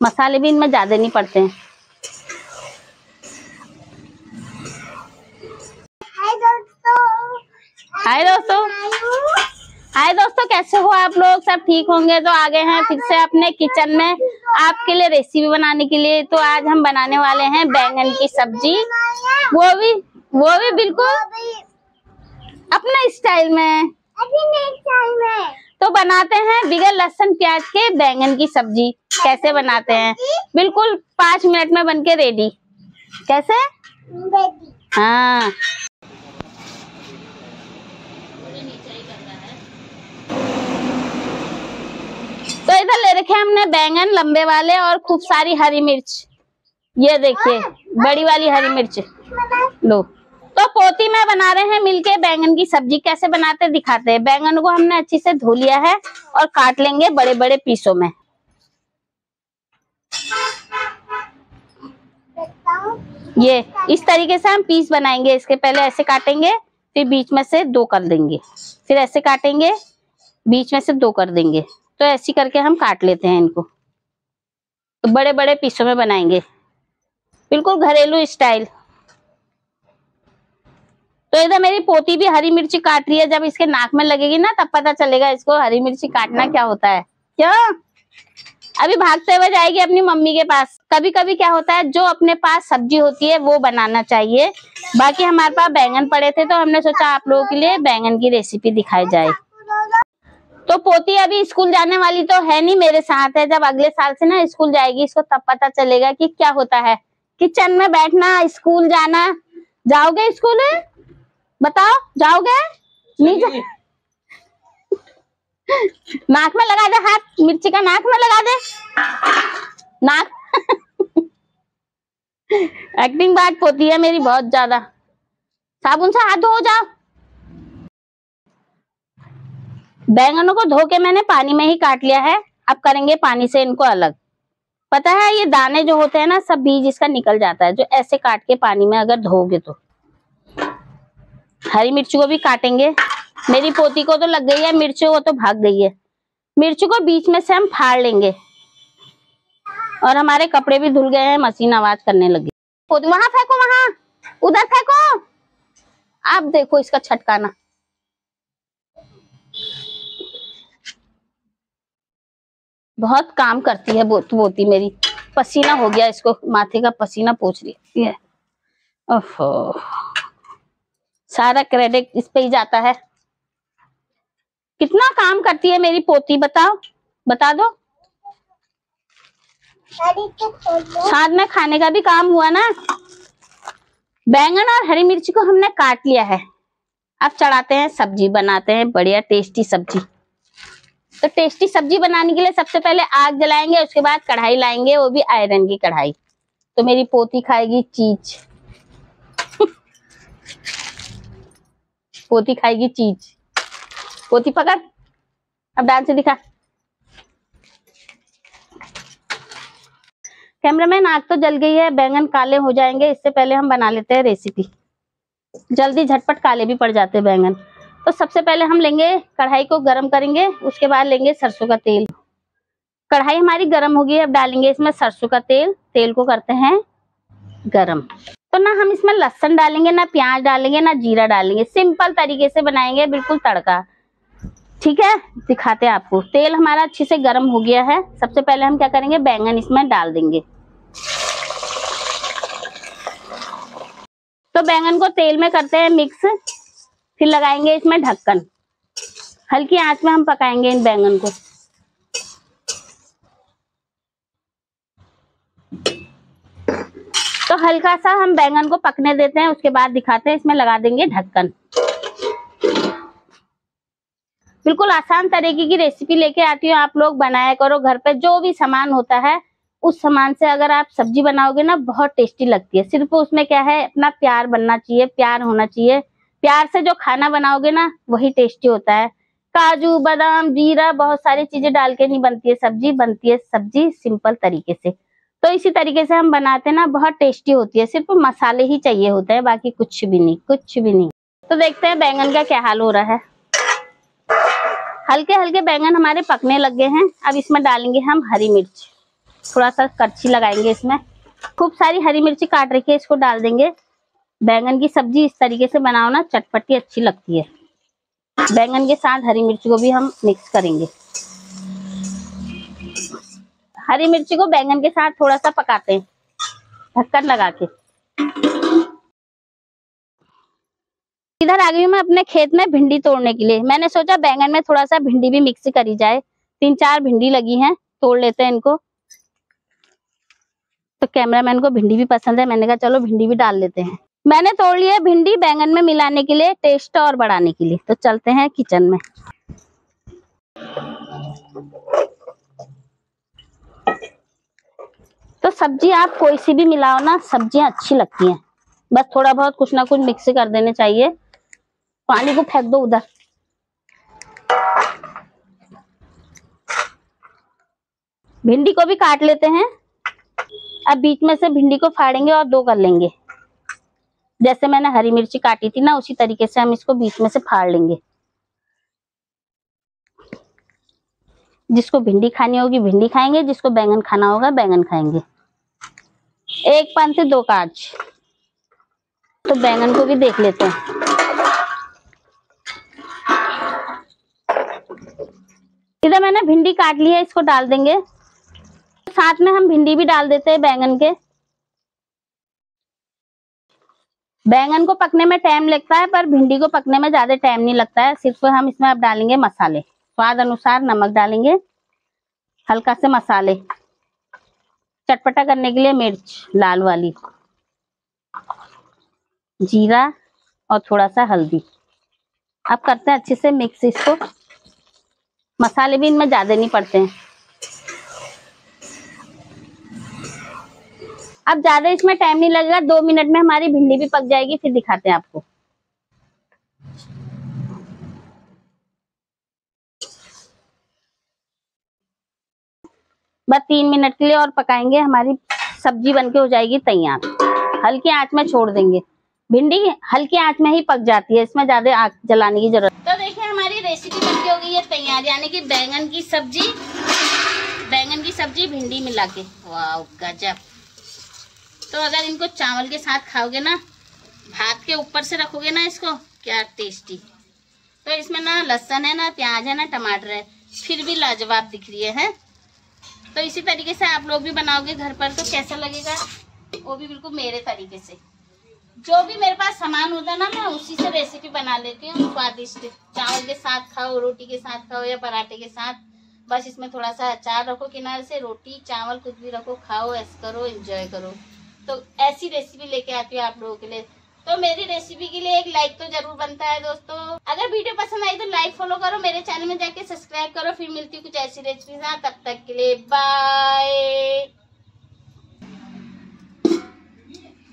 मसाले भी इनमें ज़्यादा नहीं पड़ते हैं। हाय दोस्तों। हाय दोस्तों। कैसे हो आप लोग? सब ठीक होंगे तो आ गए हैं फिर से अपने किचन में आपके लिए रेसिपी बनाने के लिए। तो आज हम बनाने वाले हैं बैंगन की सब्ज़ी। वो भी वो भी बिल्कुल अपने स्टाइल में। है तो बनाते हैं बिगड़ लहसुन प्याज के बैंगन की सब्ज़ी। कैसे बनाते हैं? बिल्कुल पाँच मिनट में बनके रेडी कैसे? हाँ। तो इधर ले रखे हमने बैंगन लंबे वाले और खूब सारी हरी मिर्च। ये देखिए बड़ी वाली हरी मिर्च। लो। तो पोती में बना रहे हैं मिलके बैंगन की सब्ज़ी। कैसे बनाते दिखाते हैं। बैंगन को हमने अच्छे से धो लिया है और काट लेंगे बड़े बड़े पीसों में। ये, इस तरीके से हम पीस बनाएँगे। इसके पहले ऐसे काटेंगे, फिर बीच में से दो कर देंगे। फिर ऐसे काटेंगे, बीच में से दो कर देंगे। तो ऐसी करके हम काट लेते हैं इनको। तो बड़े बड़े पीसों में बनाएँगे। बिल्कुल घरेलू स्टाइल। तो इधर मेरी पोती भी हरी मिर्ची काट रही है। जब इसके नाक में लगेगी ना, तब पता चलेगा इसको हरी मिर्ची काटना क्या होता है। क्या? अभी भागते हुए जाएगी अपनी मम्मी के पास। कभी कभी क्या होता है, जो अपने पास सब्ज़ी होती है, वो बनाना चाहिए। बाकी हमारे पास बैंगन पड़े थे तो हमने सोचा आप लोगों के लिए बैंगन की रेसिपी दिखाई जाए। तो पोती अभी स्कूल जाने वाली तो है नहीं मेरे साथ है। जब अगले साल से ना स्कूल जाएगी इसको, तब पता चलेगा कि क्या होता है। किचन में बैठना, स्कूल जाना। जाओगे स्कूल? बताओ जाओगे? जा नाक में लगा दे हाथ मिर्ची का नाक में लगा दे। नाक। एक्टिंग बात होती है मेरी बहुत ज़्यादा। साबुन से हाथ धो जाओ। बैंगनों को धो के मैंने पानी में ही काट लिया है। अब करेंगे पानी से इनको अलग। पता है ये दाने जो होते हैं ना सब बीज इसका निकल जाता है जो ऐसे काट के पानी में अगर धोगे तो। हरी मिर्ची को भी काटेंगे। मेरी पोती को तो लग गई है मिर्ची, वो तो भाग गई है। मिर्च को बीच में से हम फाड़ लेंगे। और हमारे कपड़े भी धुल गए हैं, मशीन आवाज़ करने लगी। पोती, वहाँ फेंको, वहाँ। उधर फेंको। आप देखो इसका छटकाना। बहुत काम करती है बोत बोती मेरी। पसीना हो गया इसको, माथे का पसीना पोछ रही है। ओहो सारा क्रेडिट इस पे ही जाता है। कितना काम करती है मेरी पोती बताओ बता दो। तो साथ में खाने का भी काम हुआ ना। बैंगन और हरी मिर्ची को हमने काट लिया है। अब चढ़ाते हैं सब्ज़ी बनाते हैं बढ़िया टेस्टी सब्ज़ी। तो टेस्टी सब्ज़ी बनाने के लिए सबसे पहले आग जलाएँगे उसके बाद कढ़ाई लाएँगे वो भी आयरन की कढ़ाई। तो मेरी पोती खाएगी चीज़। पोती खाएगी चीज़। पोती पकड़। अब डांस दिखा। कैमरामैन, आग तो जल गई है। बैंगन काले हो जाएँगे। इससे पहले हम बना लेते हैं रेसिपी जल्दी झटपट काले भी पड़ जाते हैं बैंगन। तो सबसे पहले हम लेंगे कढ़ाई को गरम करेंगे। उसके बाद लेंगे सरसों का तेल। कढ़ाई हमारी गरम होगी अब डालेंगे इसमें सरसों का तेल। तेल को करते हैं गरम। तो ना हम इसमें लहसुन डालेंगे, ना प्याज डालेंगे, ना जीरा डालेंगे। सिंपल तरीके से बनाएँगे, बिल्कुल तड़का। ठीक है? दिखाते हैं आपको। तेल हमारा अच्छे से गर्म हो गया है। सबसे पहले हम क्या करेंगे? बैंगन इसमें डाल देंगे। तो बैंगन को तेल में करते हैं मिक्स। फिर लगाएँगे इसमें ढक्कन। हल्की आँच में हम पकाएँगे इन बैंगन को। तो हल्का सा हम बैंगन को पकने देते हैं, उसके बाद दिखाते हैं, इसमें लगा देंगे ढक्कन। बिल्कुल आसान तरीके की रेसिपी लेके आती हूँ, आप लोग बनाया करो घर पे, जो भी सामान होता है, उस सामान से अगर आप सब्ज़ी बनाओगे ना, बहुत टेस्टी लगती है। सिर्फ़ उसमें क्या है, अपना प्यार बनना चाहिए, प्यार होना चाहिए। प्यार से जो खाना बनाओगे ना, वही टेस्टी होता है। काजू, बादाम, जीरा, बहुत सारी चीज़ें डाल के नहीं बनती है, सब्ज़ी, बनती है सब्ज़ी सिंपल तरीके से। तो इसी तरीके से हम बनाते हैं ना, बहुत टेस्टी होती है। सिर्फ़ मसाले ही चाहिए होते हैं, बाकी कुछ भी नहीं, कुछ भी नहीं। तो देखते हैं बैंगन का क्या हाल हो रहा है। हल्के हल्के बैंगन हमारे पकने लग गए हैं। अब इसमें डालेंगे हम हरी मिर्च। थोड़ा सा करछी लगाएँगे इसमें। खूब सारी हरी मिर्ची काट रखी है, इसको डाल देंगे। बैंगन की सब्ज़ी इस तरीके से बनाओ ना, चटपटी अच्छी लगती है। बैंगन के साथ हरी मिर्च को भी हम मिक्स करेंगे। हरी मिर्ची को बैंगन के साथ थोड़ा सा पकाते हैं। ढक्कन लगा के। इधर आ गई मैं अपने खेत में भिंडी तोड़ने के लिए। मैंने सोचा बैंगन में थोड़ा सा भिंडी भी मिक्स करी जाए। तीन चार भिंडी लगी हैं, तोड़ लेते हैं इनको। तो कैमरामैन को भिंडी भी पसंद है, मैंने कहा चलो भिंडी भी डाल लेते हैं। मैंने तोड़ लिया भिंडी बैंगन में मिलाने के लिए, टेस्ट और बढ़ाने के लिए। तो चलते हैं किचन में। तो सब्ज़ी आप कोई सी भी मिलाओ ना, सब्ज़ियाँ अच्छी लगती हैं। बस थोड़ा बहुत कुछ ना कुछ मिक्स कर देने चाहिए। पानी को फेंक दो उधर। भिंडी को भी काट लेते हैं। अब बीच में से भिंडी को फाड़ेंगे और दो कर लेंगे। जैसे मैंने हरी मिर्ची काटी थी ना, उसी तरीके से हम इसको बीच में से फाड़ लेंगे। जिसको भिंडी खानी होगी भिंडी खाएँगे, जिसको बैंगन खाना होगा बैंगन खाएँगे। एक पान से दो काज तो बैंगन को भी देख लेते हैं। इधर मैंने भिंडी काट ली है, इसको डाल देंगे। साथ में हम भिंडी भी डाल देते हैं बैंगन के। बैंगन को पकने में टाइम लगता है, पर भिंडी को पकने में ज़्यादा टाइम नहीं लगता है। सिर्फ़ हम इसमें अब डालेंगे मसाले। स्वाद अनुसार नमक डालेंगे, हल्का से मसाले। चटपटा करने के लिए मिर्च, लाल वाली, जीरा और थोड़ा सा हल्दी। अब करते हैं अच्छे से मिक्स इसको। मसाले भी इनमें ज़्यादा नहीं पड़ते हैं। अब ज़्यादा इसमें टाइम नहीं लगेगा, दो मिनट में हमारी भिंडी भी पक जाएगी, फिर दिखाते हैं आपको। बस तीन मिनट के लिए और पकाएँगे हमारी सब्ज़ी बनके हो जाएगी तैयार। हल्की आँच में छोड़ देंगे। भिंडी हल्की आँच में ही पक जाती है इसमें ज़्यादा आग जलाने की ज़रूरत तो देखिए हमारी रेसिपी बनके हो गई है तैयार यानी कि बैंगन की सब्ज़ी बैंगन की सब्ज़ी भिंडी मिला के वाह गजब। तो अगर इनको चावल के साथ खाओगे ना भात के ऊपर से रखोगे ना इसको क्या टेस्टी तो इसमें ना लहसन है ना प्याज है ना टमाटर है फिर भी लाजवाब दिख रही है, है? तो इसी तरीके से आप लोग भी बनाओगे घर पर तो कैसा लगेगा? वो भी बिल्कुल मेरे तरीके से। जो भी मेरे पास सामान होता ना, मैं उसी से रेसिपी बना लेती हूँ, स्वादिष्ट। चावल के साथ खाओ, रोटी के साथ खाओ या पराठे के साथ। बस इसमें थोड़ा सा अचार रखो, किनारे से रोटी, चावल कुछ भी रखो, खाओ, ऐसे करो एंजॉय करो। तो ऐसी रेसिपी लेके आती हूँ आप लोगों के लिए। तो मेरी रेसिपी के लिए एक लाइक तो ज़रूर बनता है दोस्तों। अगर वीडियो पसंद आई तो लाइक फॉलो करो मेरे चैनल में जाके सब्सक्राइब करो फिर मिलती हूँ कुछ ऐसी रेसिपी तब तक के लिए बाय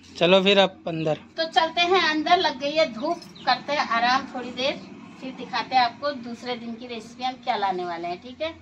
चलो फिर आप अंदर। तो चलते हैं अंदर लग गई है धूप करते हैं आराम थोड़ी देर फिर दिखाते हैं आपको दूसरे दिन की रेसिपी हम क्या लाने वाले हैं ठीक है?